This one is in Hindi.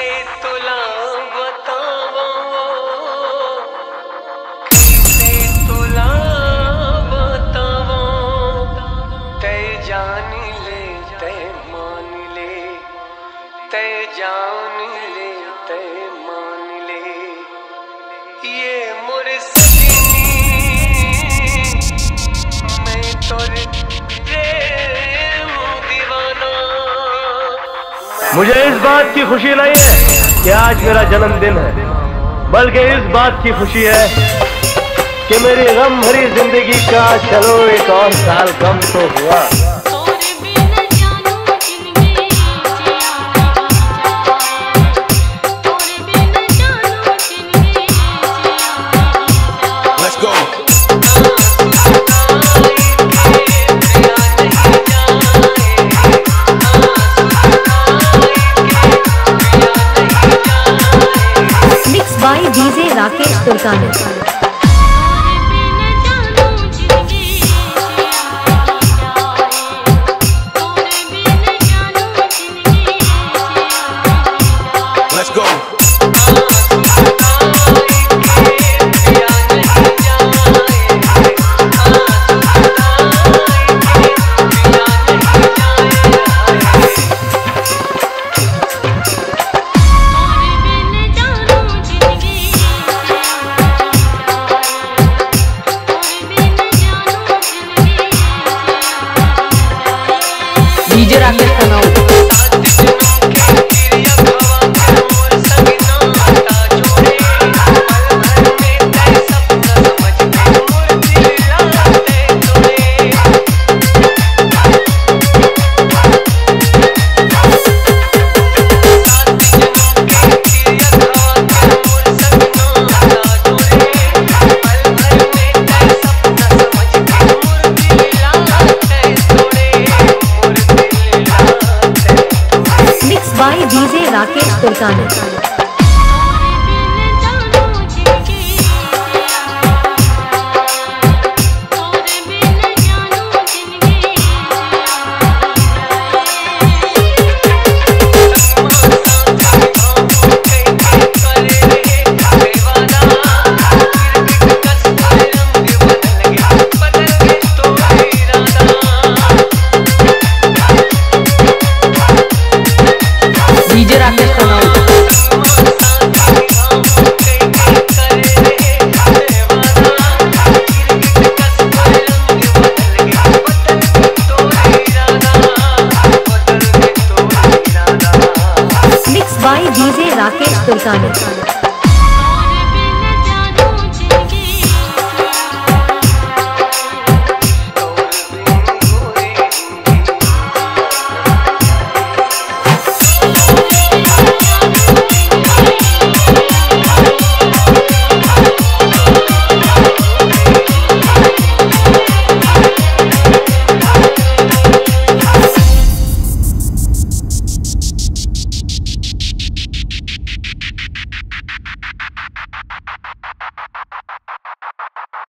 ਤੇ ਤੁਲਾ जान ले तय मान ले तय जान ले तय मुझे इस बात की खुशी नहीं है कि आज मेरा जन्मदिन है, बल्कि इस बात की खुशी है कि मेरी गम भरी ज़िंदगी का चलो एक और साल कम तो हुआ। राकेश तुर्कानी डीजे राकेश का नाम Rakesh Turkani DJ Rakesh mix by DJ Rakesh Turkani